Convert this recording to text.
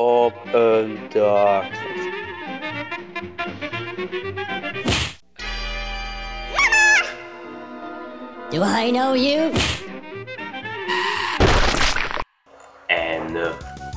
Open dark. Do I know you? And uh, eh,